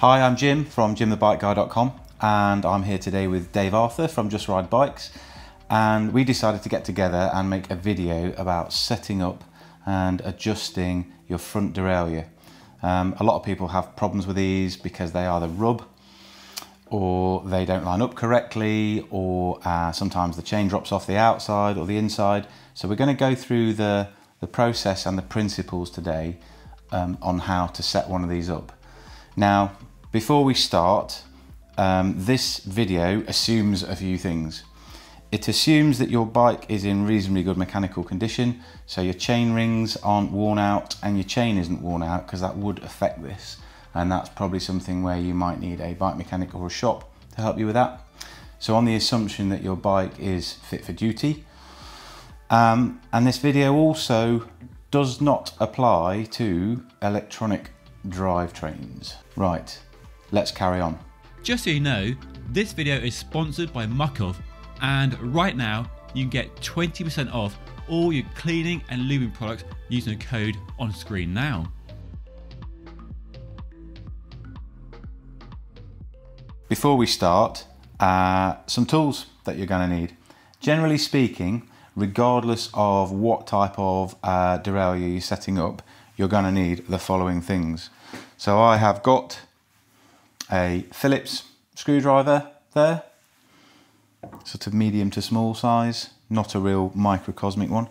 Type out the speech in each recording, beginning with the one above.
Hi, I'm Jim from jimthebikeguy.com and I'm here today with Dave Arthur from Just Ride Bikes and we decided to get together and make a video about setting up and adjusting your front derailleur. Um, a lot of people have problems with these because they either rub or they don't line up correctly or uh, sometimes the chain drops off the outside or the inside. So we're going to go through the, the process and the principles today um, on how to set one of these up. Now, before we start, um, this video assumes a few things. It assumes that your bike is in reasonably good mechanical condition, so your chain rings aren't worn out and your chain isn't worn out because that would affect this. And that's probably something where you might need a bike mechanic or a shop to help you with that. So on the assumption that your bike is fit for duty. Um, and this video also does not apply to electronic drivetrains. Right, let's carry on. Just so you know, this video is sponsored by Muc-Off and right now you can get 20% off all your cleaning and lubing products using the code on screen now. Before we start, uh, some tools that you're going to need. Generally speaking, regardless of what type of uh, derailleur you're setting up, you're going to need the following things. So I have got a Phillips screwdriver there, sort of medium to small size, not a real microcosmic one.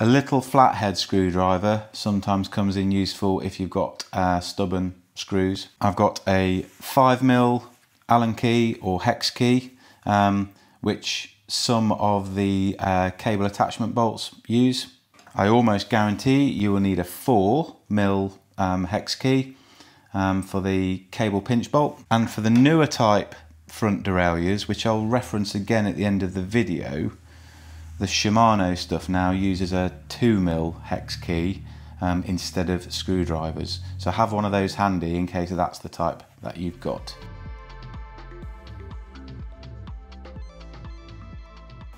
A little flathead screwdriver sometimes comes in useful if you've got uh, stubborn screws. I've got a 5mm Allen key or hex key, um, which some of the uh, cable attachment bolts use. I almost guarantee you will need a 4mm um, hex key um, for the cable pinch bolt. And for the newer type front derailleurs, which I'll reference again at the end of the video, the Shimano stuff now uses a 2mm hex key um, instead of screwdrivers. So have one of those handy in case that's the type that you've got.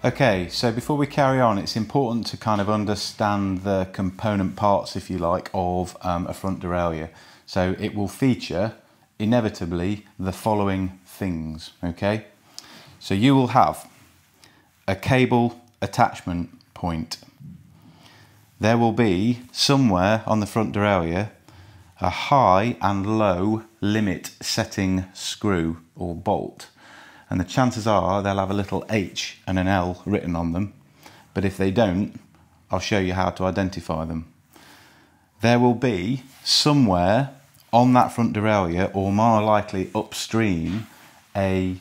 Okay, so before we carry on, it's important to kind of understand the component parts, if you like, of um, a front derailleur. So it will feature, inevitably, the following things, okay? So you will have a cable attachment point. There will be, somewhere on the front derailleur, a high and low limit setting screw or bolt and the chances are they'll have a little H and an L written on them. But if they don't, I'll show you how to identify them. There will be somewhere on that front derailleur, or more likely upstream, a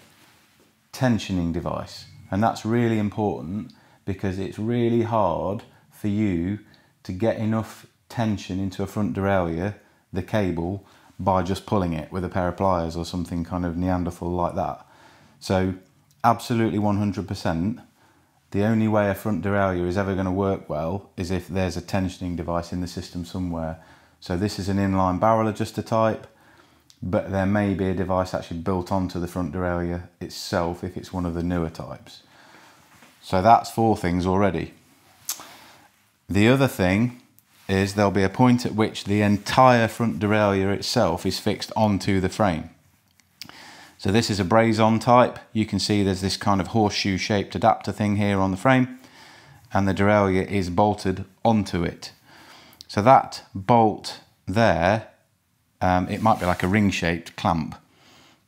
tensioning device. And that's really important because it's really hard for you to get enough tension into a front derailleur, the cable, by just pulling it with a pair of pliers or something kind of Neanderthal like that. So absolutely 100%, the only way a front derailleur is ever going to work well is if there's a tensioning device in the system somewhere. So this is an inline barrel adjuster type, but there may be a device actually built onto the front derailleur itself if it's one of the newer types. So that's four things already. The other thing is there'll be a point at which the entire front derailleur itself is fixed onto the frame. So this is a braze-on type. You can see there's this kind of horseshoe shaped adapter thing here on the frame and the derailleur is bolted onto it. So that bolt there, um, it might be like a ring-shaped clamp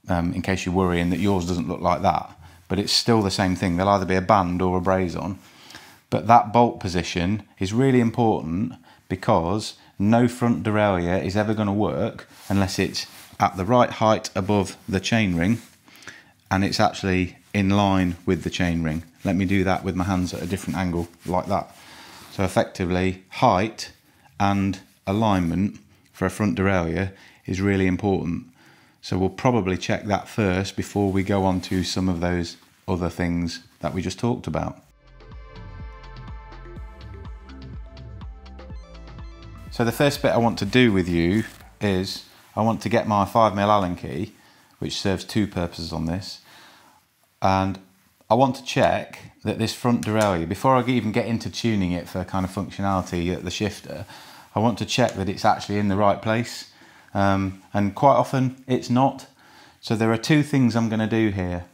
um, in case you're worrying that yours doesn't look like that. But it's still the same thing. There'll either be a band or a braze-on. But that bolt position is really important because no front derailleur is ever going to work unless it's at the right height above the chainring and it's actually in line with the chainring. Let me do that with my hands at a different angle like that. So effectively height and alignment for a front derailleur is really important. So we'll probably check that first before we go on to some of those other things that we just talked about. So the first bit I want to do with you is I want to get my 5mm Allen key, which serves two purposes on this, and I want to check that this front derailleur, before I even get into tuning it for kind of functionality at the shifter, I want to check that it's actually in the right place. Um, and quite often it's not. So there are two things I'm going to do here.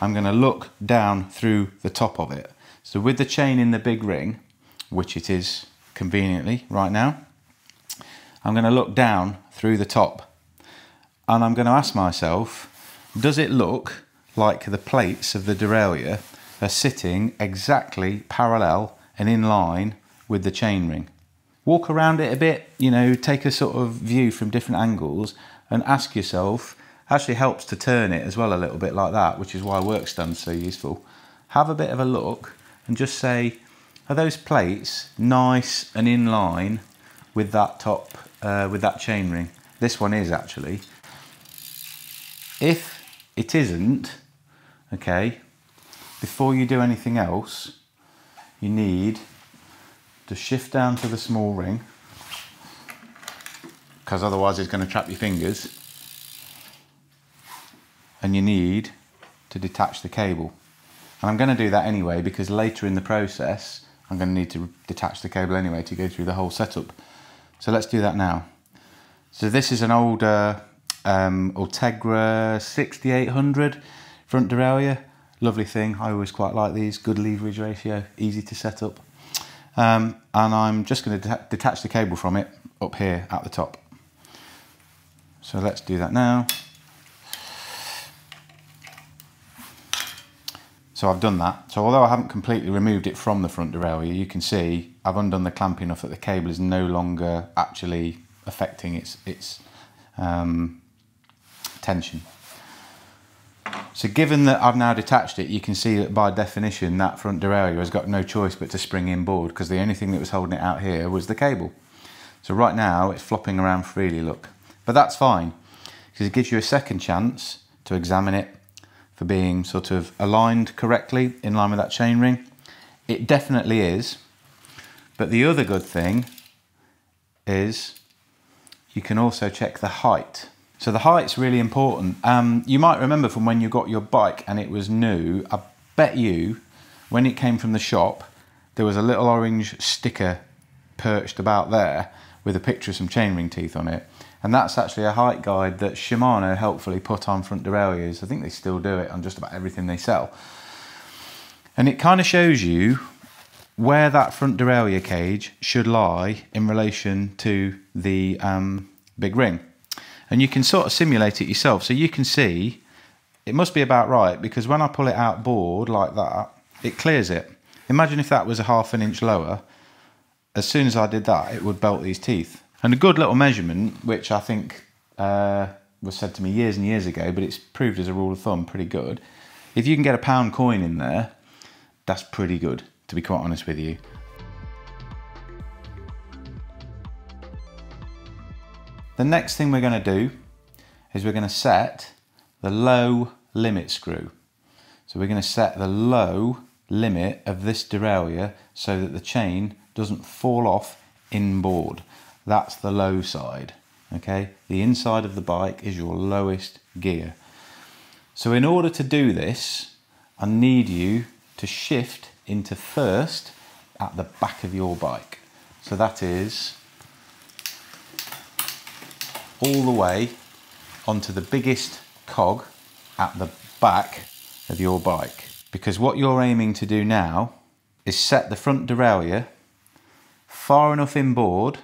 I'm going to look down through the top of it. So with the chain in the big ring, which it is conveniently right now, I'm going to look down through the top and I'm going to ask myself, does it look like the plates of the derailleur are sitting exactly parallel and in line with the chainring? Walk around it a bit, you know, take a sort of view from different angles and ask yourself, actually helps to turn it as well a little bit like that, which is why work stand's so useful. Have a bit of a look and just say, are those plates nice and in line with that top, uh, with that chainring? This one is actually. If it isn't, okay, before you do anything else, you need to shift down to the small ring because otherwise it's going to trap your fingers and you need to detach the cable and I'm going to do that anyway because later in the process I'm going to need to detach the cable anyway to go through the whole setup so let's do that now. So this is an older um, Ultegra 6800 front derailleur. Lovely thing. I always quite like these. Good leverage ratio. Easy to set up. Um, and I'm just going to detach the cable from it up here at the top. So let's do that now. So I've done that. So although I haven't completely removed it from the front derailleur, you can see I've undone the clamp enough that the cable is no longer actually affecting its, its um, tension. So given that I've now detached it, you can see that by definition that front derailleur has got no choice but to spring inboard because the only thing that was holding it out here was the cable. So right now it's flopping around freely, look. But that's fine because it gives you a second chance to examine it being sort of aligned correctly in line with that chainring. It definitely is. But the other good thing is you can also check the height so the height's really important. Um, you might remember from when you got your bike and it was new, I bet you when it came from the shop, there was a little orange sticker perched about there with a picture of some chainring teeth on it. And that's actually a height guide that Shimano helpfully put on front derailleurs. I think they still do it on just about everything they sell. And it kind of shows you where that front derailleur cage should lie in relation to the um, big ring and you can sort of simulate it yourself. So you can see it must be about right because when I pull it out board like that, it clears it. Imagine if that was a half an inch lower. As soon as I did that, it would belt these teeth. And a good little measurement, which I think uh, was said to me years and years ago, but it's proved as a rule of thumb pretty good. If you can get a pound coin in there, that's pretty good, to be quite honest with you. The next thing we're going to do is we're going to set the low limit screw. So we're going to set the low limit of this derailleur so that the chain doesn't fall off inboard. That's the low side. Okay, the inside of the bike is your lowest gear. So in order to do this, I need you to shift into first at the back of your bike. So that is all the way onto the biggest cog at the back of your bike. Because what you're aiming to do now is set the front derailleur far enough inboard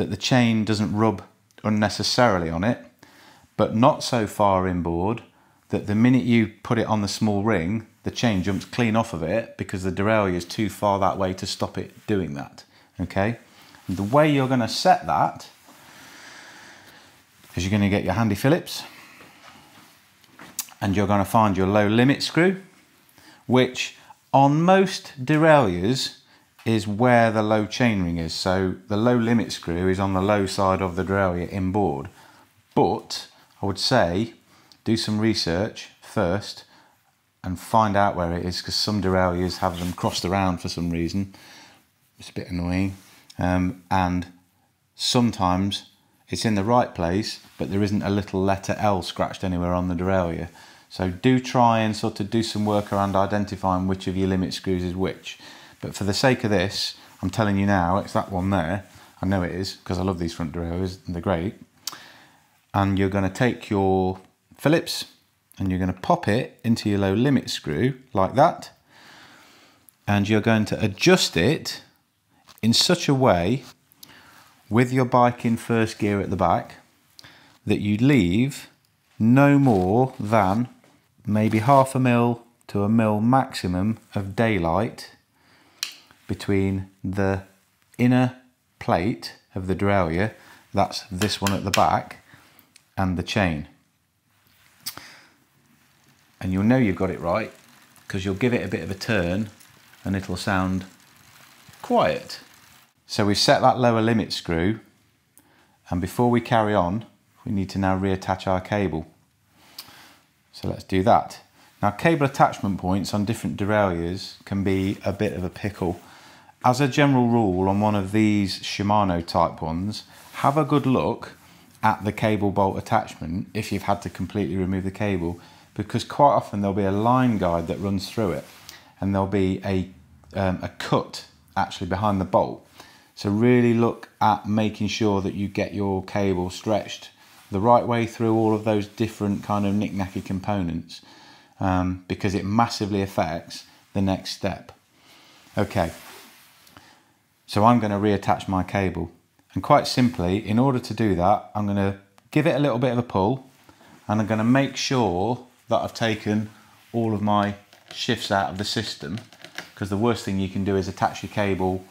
that the chain doesn't rub unnecessarily on it, but not so far inboard that the minute you put it on the small ring, the chain jumps clean off of it because the derailleur is too far that way to stop it doing that. Okay? And the way you're going to set that is you're going to get your handy Phillips and you're going to find your low limit screw, which on most derailleurs is where the low chainring is. So the low limit screw is on the low side of the derailleur inboard. But I would say do some research first and find out where it is because some derailleurs have them crossed around for some reason. It's a bit annoying. Um, and sometimes it's in the right place, but there isn't a little letter L scratched anywhere on the derailleur. So do try and sort of do some work around identifying which of your limit screws is which. But for the sake of this, I'm telling you now, it's that one there. I know it is because I love these front derailleurs and they're great. and you're going to take your Phillips and you're going to pop it into your low limit screw like that and you're going to adjust it in such a way with your bike in first gear at the back that you leave no more than maybe half a mil to a mil maximum of daylight between the inner plate of the derailleur, that's this one at the back, and the chain. And you'll know you've got it right because you'll give it a bit of a turn and it'll sound quiet. So we've set that lower limit screw and before we carry on we need to now reattach our cable. So let's do that. Now cable attachment points on different derailleurs can be a bit of a pickle. As a general rule on one of these Shimano type ones, have a good look at the cable bolt attachment if you've had to completely remove the cable because quite often there'll be a line guide that runs through it and there'll be a, um, a cut actually behind the bolt. So really look at making sure that you get your cable stretched the right way through all of those different kind of knick-knacky components um, because it massively affects the next step. Okay, so I'm going to reattach my cable. And quite simply in order to do that I'm going to give it a little bit of a pull and I'm going to make sure that I've taken all of my shifts out of the system because the worst thing you can do is attach your cable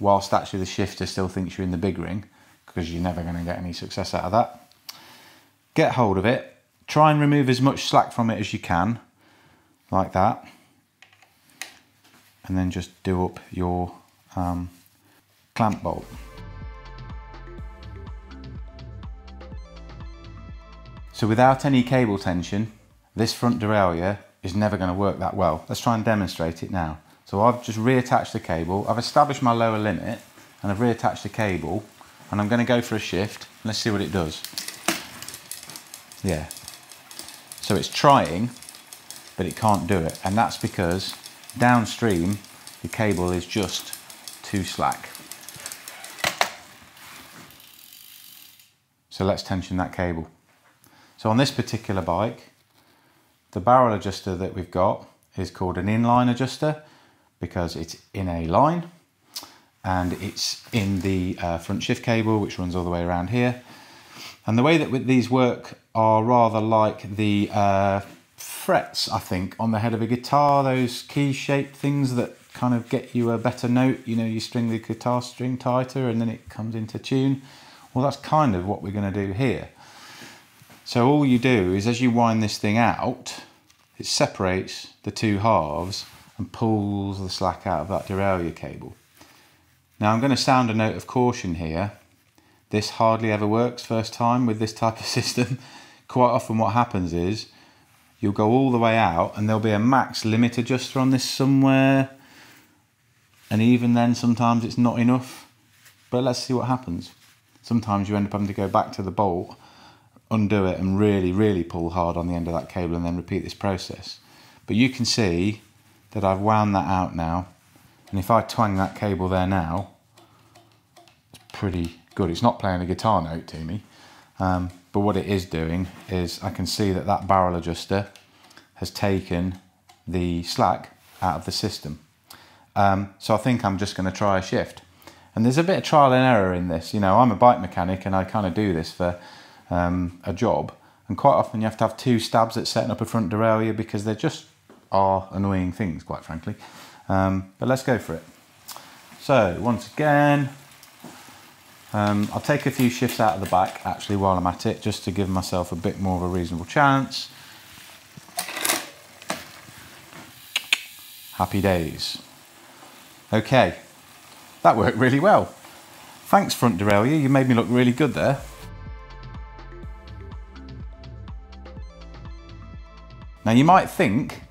whilst actually the shifter still thinks you're in the big ring because you're never going to get any success out of that. Get hold of it, try and remove as much slack from it as you can, like that, and then just do up your um, clamp bolt. So without any cable tension, this front derailleur is never going to work that well. Let's try and demonstrate it now. So I've just reattached the cable, I've established my lower limit and I've reattached the cable and I'm going to go for a shift. Let's see what it does. Yeah. So it's trying, but it can't do it. And that's because downstream, the cable is just too slack. So let's tension that cable. So on this particular bike, the barrel adjuster that we've got is called an inline adjuster because it's in a line and it's in the uh, front shift cable which runs all the way around here. And the way that these work are rather like the uh, frets, I think, on the head of a guitar, those key shaped things that kind of get you a better note. You know, you string the guitar string tighter and then it comes into tune. Well, that's kind of what we're going to do here. So all you do is as you wind this thing out, it separates the two halves and pulls the slack out of that derailleur cable. Now I'm going to sound a note of caution here. This hardly ever works first time with this type of system. Quite often what happens is you'll go all the way out and there'll be a max limit adjuster on this somewhere and even then sometimes it's not enough. But let's see what happens. Sometimes you end up having to go back to the bolt undo it and really, really pull hard on the end of that cable and then repeat this process. But you can see that I've wound that out now. And if I twang that cable there now, it's pretty good. It's not playing a guitar note to me. Um, but what it is doing is I can see that that barrel adjuster has taken the slack out of the system. Um, so I think I'm just going to try a shift. And there's a bit of trial and error in this. You know, I'm a bike mechanic and I kind of do this for um, a job. And quite often you have to have two stabs at setting up a front derailleur because they just are annoying things, quite frankly. Um, but let's go for it. So once again, um, I'll take a few shifts out of the back actually while I'm at it, just to give myself a bit more of a reasonable chance. Happy days. Okay, that worked really well. Thanks front derailleur, you made me look really good there. Now you might think,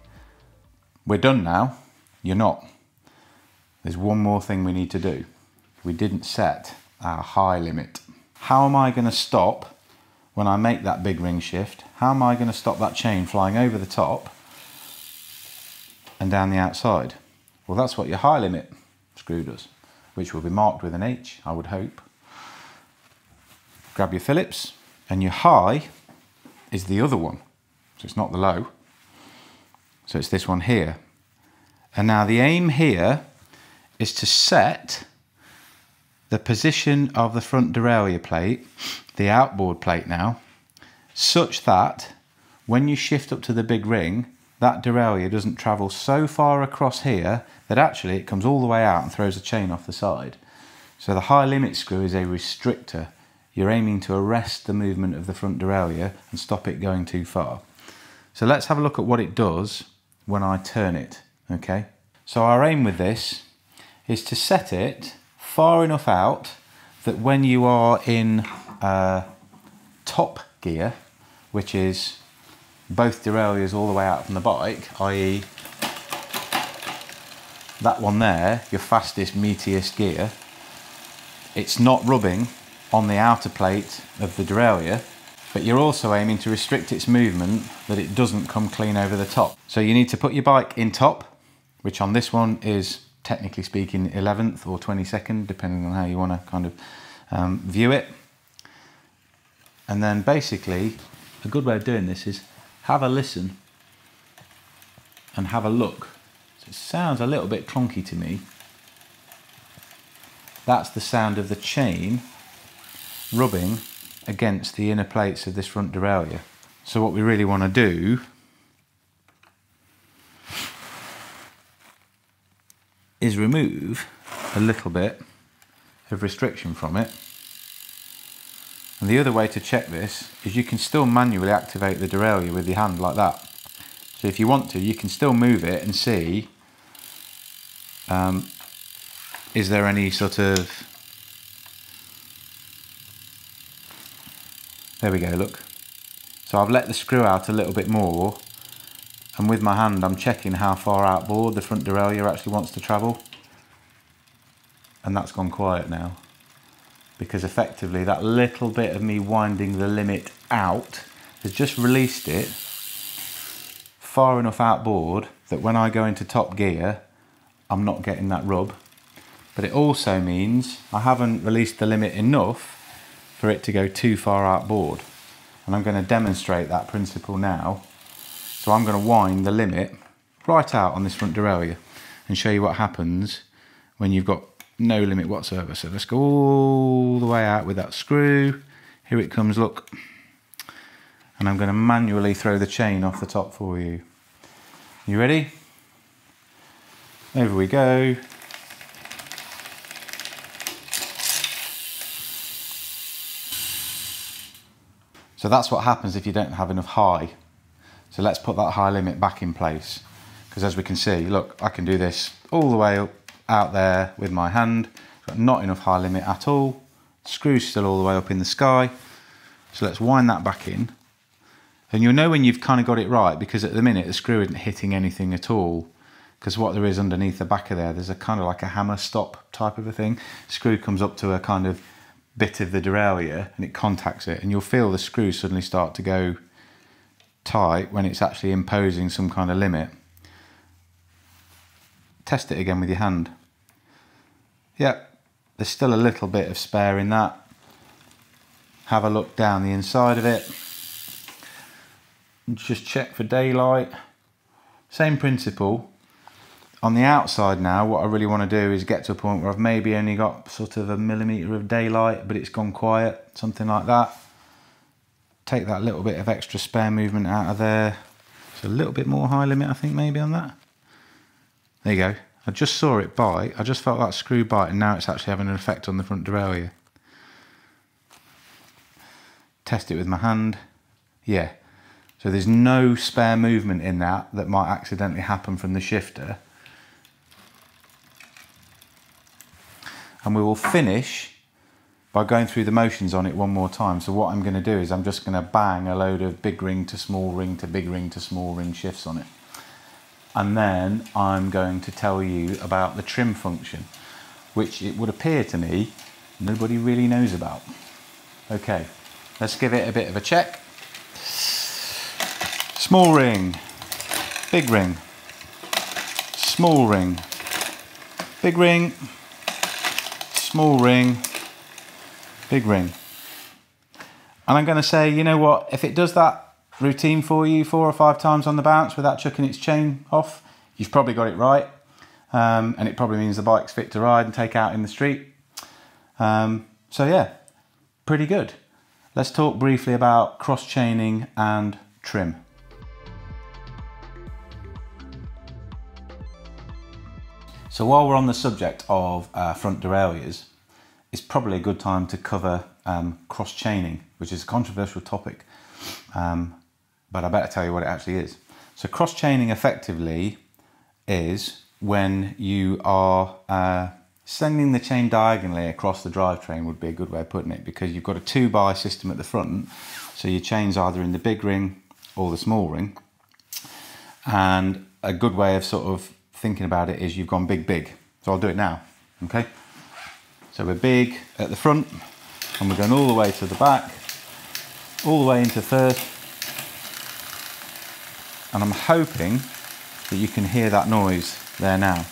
we're done now. You're not. There's one more thing we need to do. We didn't set our high limit. How am I going to stop when I make that big ring shift? How am I going to stop that chain flying over the top and down the outside? Well, that's what your high limit screw does, which will be marked with an H, I would hope. Grab your Phillips And your high is the other one. So it's not the low. So it's this one here. And now the aim here is to set the position of the front derailleur plate, the outboard plate now, such that when you shift up to the big ring, that derailleur doesn't travel so far across here that actually it comes all the way out and throws a chain off the side. So the high limit screw is a restrictor. You're aiming to arrest the movement of the front derailleur and stop it going too far. So let's have a look at what it does when I turn it, okay? So our aim with this is to set it far enough out that when you are in uh, top gear, which is both derailleurs all the way out from the bike, i.e. that one there, your fastest, meatiest gear, it's not rubbing on the outer plate of the derailleur, but you're also aiming to restrict its movement that it doesn't come clean over the top. So you need to put your bike in top, which on this one is technically speaking 11th or 22nd, depending on how you want to kind of um, view it. And then basically, a good way of doing this is have a listen and have a look. So it sounds a little bit clunky to me. That's the sound of the chain rubbing against the inner plates of this front derailleur. So what we really want to do is remove a little bit of restriction from it. And the other way to check this is you can still manually activate the derailleur with your hand like that. So if you want to, you can still move it and see um, is there any sort of there we go look. So I've let the screw out a little bit more and with my hand I'm checking how far outboard the front derailleur actually wants to travel. And that's gone quiet now because effectively that little bit of me winding the limit out has just released it far enough outboard that when I go into top gear I'm not getting that rub but it also means I haven't released the limit enough for it to go too far outboard. And I'm going to demonstrate that principle now. So I'm going to wind the limit right out on this front derailleur and show you what happens when you've got no limit whatsoever. So let's go all the way out with that screw. Here it comes, look. And I'm going to manually throw the chain off the top for you. You ready? Over we go. So that's what happens if you don't have enough high. So let's put that high limit back in place. Because as we can see, look, I can do this all the way out there with my hand. Got not enough high limit at all. Screw's still all the way up in the sky. So let's wind that back in. And you'll know when you've kind of got it right because at the minute the screw isn't hitting anything at all. Because what there is underneath the back of there, there's a kind of like a hammer stop type of a thing. Screw comes up to a kind of bit of the derailleur and it contacts it and you'll feel the screw suddenly start to go tight when it's actually imposing some kind of limit. Test it again with your hand. Yep, there's still a little bit of spare in that. Have a look down the inside of it. Just check for daylight. Same principle, on the outside now, what I really want to do is get to a point where I've maybe only got sort of a millimetre of daylight, but it's gone quiet, something like that. Take that little bit of extra spare movement out of there. So a little bit more high limit, I think, maybe on that. There you go. I just saw it bite. I just felt that screw bite, and now it's actually having an effect on the front derailleur. Test it with my hand. Yeah. So there's no spare movement in that that might accidentally happen from the shifter. and we will finish by going through the motions on it one more time. So what I'm going to do is I'm just going to bang a load of big ring to small ring to big ring to small ring shifts on it. And then I'm going to tell you about the trim function, which it would appear to me nobody really knows about. Okay, let's give it a bit of a check. Small ring, big ring, small ring, big ring, small ring, big ring. And I'm going to say, you know what, if it does that routine for you four or five times on the bounce without chucking its chain off, you've probably got it right. Um, and it probably means the bike's fit to ride and take out in the street. Um, so yeah, pretty good. Let's talk briefly about cross chaining and trim. So while we're on the subject of uh, front derailleurs, it's probably a good time to cover um, cross chaining, which is a controversial topic, um, but I better tell you what it actually is. So cross chaining effectively is when you are uh, sending the chain diagonally across the drivetrain would be a good way of putting it because you've got a two by system at the front so your chain's either in the big ring or the small ring. And a good way of sort of thinking about it is you've gone big big. So I'll do it now okay? So we're big at the front and we're going all the way to the back all the way into third and I'm hoping that you can hear that noise there now.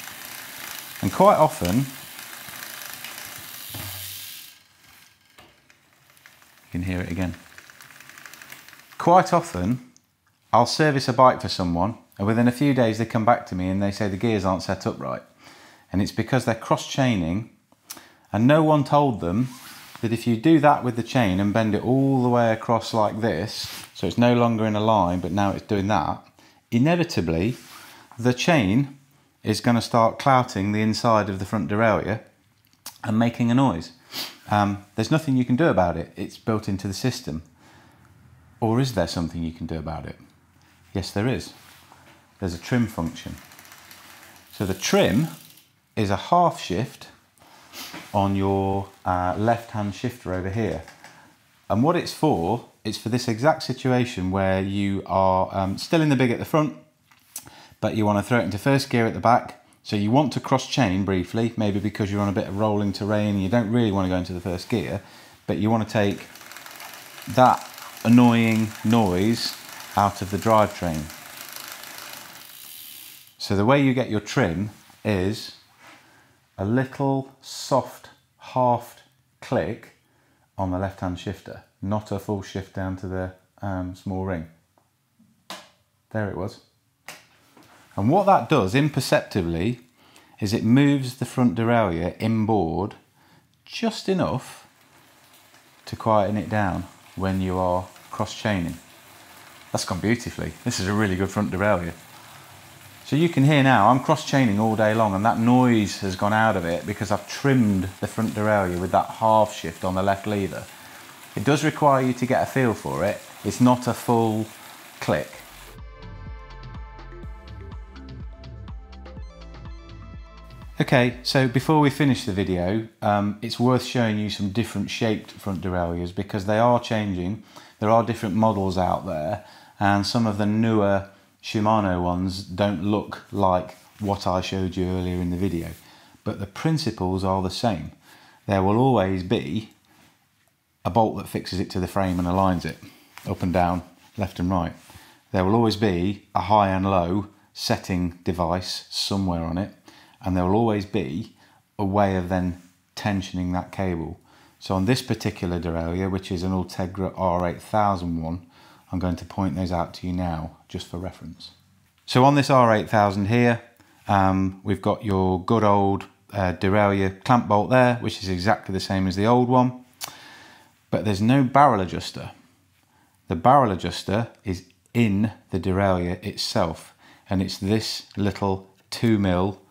And quite often, you can hear it again. Quite often, I'll service a bike for someone, and within a few days, they come back to me and they say the gears aren't set up right. And it's because they're cross chaining, and no one told them that if you do that with the chain and bend it all the way across like this, so it's no longer in a line, but now it's doing that, inevitably the chain is going to start clouting the inside of the front derailleur and making a noise. Um, there's nothing you can do about it. It's built into the system. Or is there something you can do about it? Yes, there is. There's a trim function. So the trim is a half shift on your uh, left-hand shifter over here. And what it's for, it's for this exact situation where you are um, still in the big at the front, but you want to throw it into first gear at the back. So you want to cross chain briefly, maybe because you're on a bit of rolling terrain and you don't really want to go into the first gear, but you want to take that annoying noise out of the drivetrain. So the way you get your trim is a little soft half click on the left hand shifter, not a full shift down to the um, small ring. There it was. And what that does imperceptibly is it moves the front derailleur inboard just enough to quieten it down when you are cross chaining. That's gone beautifully. This is a really good front derailleur. So you can hear now, I'm cross chaining all day long and that noise has gone out of it because I've trimmed the front derailleur with that half shift on the left lever. It does require you to get a feel for it. It's not a full click. Okay, so before we finish the video, um, it's worth showing you some different shaped front derailleurs because they are changing. There are different models out there and some of the newer Shimano ones don't look like what I showed you earlier in the video. But the principles are the same. There will always be a bolt that fixes it to the frame and aligns it up and down, left and right. There will always be a high and low setting device somewhere on it and there will always be a way of then tensioning that cable. So on this particular derailleur, which is an Ultegra R8000 one, I'm going to point those out to you now, just for reference. So on this R8000 here, um, we've got your good old uh, derailleur clamp bolt there, which is exactly the same as the old one, but there's no barrel adjuster. The barrel adjuster is in the derailleur itself, and it's this little 2 mil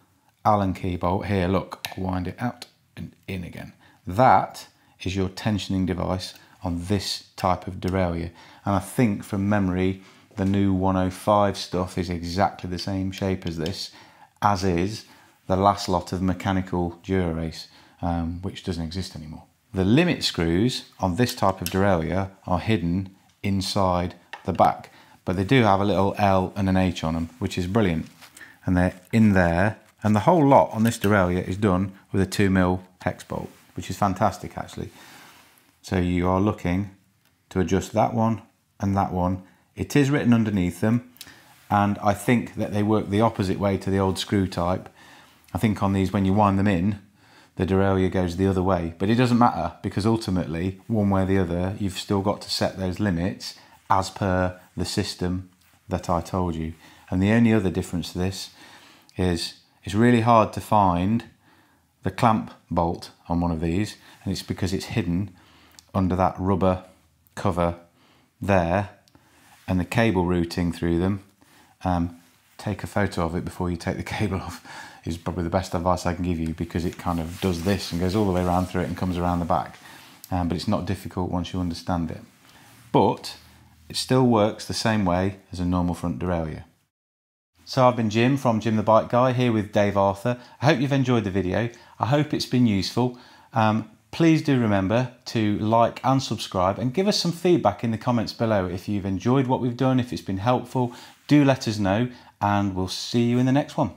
Allen key bolt here, look, wind it out and in again. That is your tensioning device on this type of derailleur. And I think from memory, the new 105 stuff is exactly the same shape as this, as is the last lot of mechanical Dura-Ace, um, which doesn't exist anymore. The limit screws on this type of derailleur are hidden inside the back, but they do have a little L and an H on them, which is brilliant. And they're in there and the whole lot on this derailleur is done with a 2mm hex bolt, which is fantastic actually. So you are looking to adjust that one and that one. It is written underneath them and I think that they work the opposite way to the old screw type. I think on these when you wind them in, the derailleur goes the other way. But it doesn't matter because ultimately, one way or the other, you've still got to set those limits as per the system that I told you. And the only other difference to this is it's really hard to find the clamp bolt on one of these and it's because it's hidden under that rubber cover there and the cable routing through them um, take a photo of it before you take the cable off is probably the best advice I can give you because it kind of does this and goes all the way around through it and comes around the back um, but it's not difficult once you understand it but it still works the same way as a normal front derailleur so I've been Jim from Jim the Bike Guy here with Dave Arthur. I hope you've enjoyed the video. I hope it's been useful. Um, please do remember to like and subscribe and give us some feedback in the comments below if you've enjoyed what we've done, if it's been helpful. Do let us know and we'll see you in the next one.